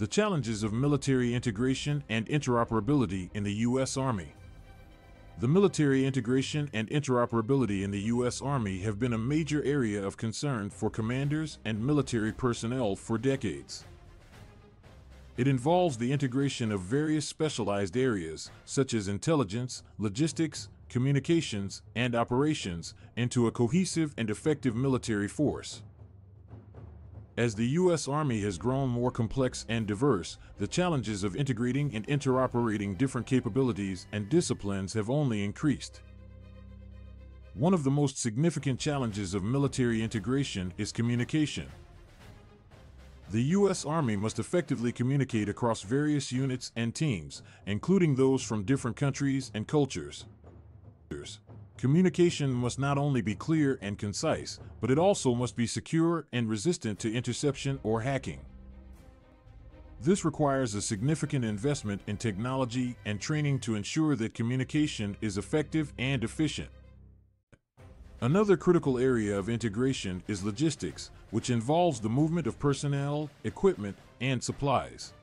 The challenges of military integration and interoperability in the U.S. Army. The military integration and interoperability in the U.S. Army have been a major area of concern for commanders and military personnel for decades. It involves the integration of various specialized areas, such as intelligence, logistics, communications, and operations, into a cohesive and effective military force. As the U.S. Army has grown more complex and diverse, the challenges of integrating and interoperating different capabilities and disciplines have only increased. One of the most significant challenges of military integration is communication. The U.S. Army must effectively communicate across various units and teams, including those from different countries and cultures. Communication must not only be clear and concise, but it also must be secure and resistant to interception or hacking. This requires a significant investment in technology and training to ensure that communication is effective and efficient. Another critical area of integration is logistics, which involves the movement of personnel, equipment, and supplies.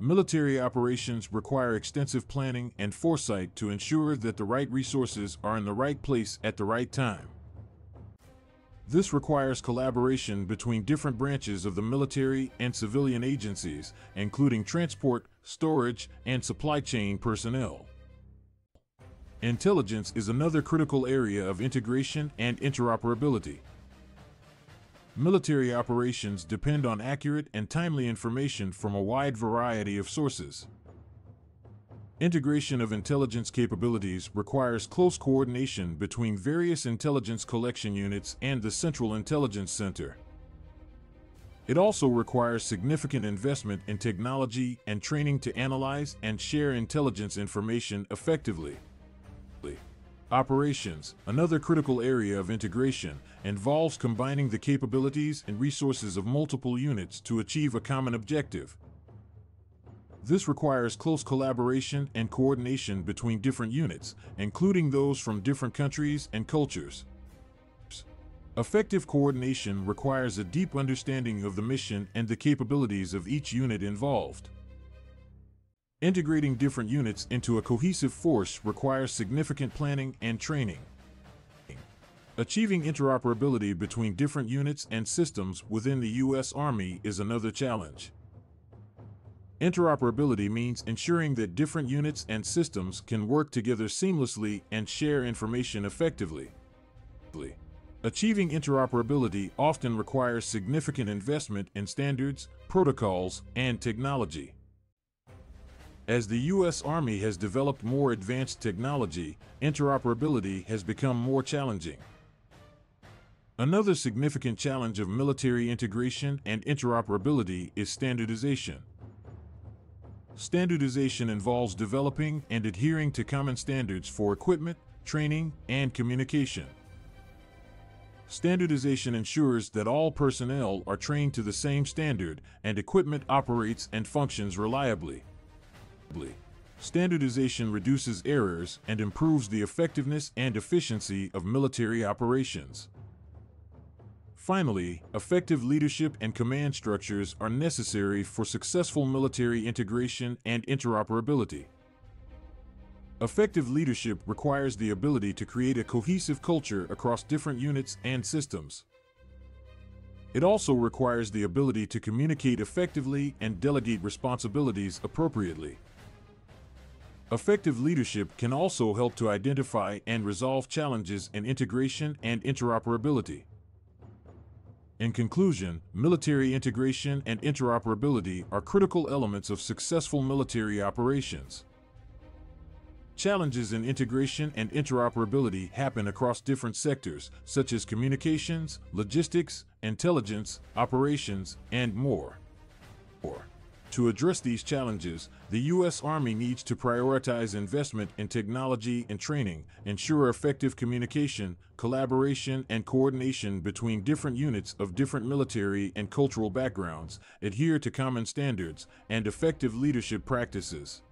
Military operations require extensive planning and foresight to ensure that the right resources are in the right place at the right time. This requires collaboration between different branches of the military and civilian agencies, including transport, storage, and supply chain personnel. Intelligence is another critical area of integration and interoperability. Military operations depend on accurate and timely information from a wide variety of sources. Integration of intelligence capabilities requires close coordination between various intelligence collection units and the Central Intelligence Center. It also requires significant investment in technology and training to analyze and share intelligence information effectively. Operations, another critical area of integration, involves combining the capabilities and resources of multiple units to achieve a common objective. This requires close collaboration and coordination between different units, including those from different countries and cultures. Effective coordination requires a deep understanding of the mission and the capabilities of each unit involved. Integrating different units into a cohesive force requires significant planning and training. Achieving interoperability between different units and systems within the U.S. Army is another challenge. Interoperability means ensuring that different units and systems can work together seamlessly and share information effectively. Achieving interoperability often requires significant investment in standards, protocols, and technology. As the U.S. Army has developed more advanced technology, interoperability has become more challenging. Another significant challenge of military integration and interoperability is standardization. Standardization involves developing and adhering to common standards for equipment, training, and communication. Standardization ensures that all personnel are trained to the same standard and equipment operates and functions reliably. Standardization reduces errors and improves the effectiveness and efficiency of military operations. Finally, effective leadership and command structures are necessary for successful military integration and interoperability. Effective leadership requires the ability to create a cohesive culture across different units and systems. It also requires the ability to communicate effectively and delegate responsibilities appropriately. Effective leadership can also help to identify and resolve challenges in integration and interoperability. In conclusion, military integration and interoperability are critical elements of successful military operations. Challenges in integration and interoperability happen across different sectors, such as communications, logistics, intelligence, operations, and more. To address these challenges, the U.S. Army needs to prioritize investment in technology and training, ensure effective communication, collaboration, and coordination between different units of different military and cultural backgrounds, adhere to common standards, and effective leadership practices.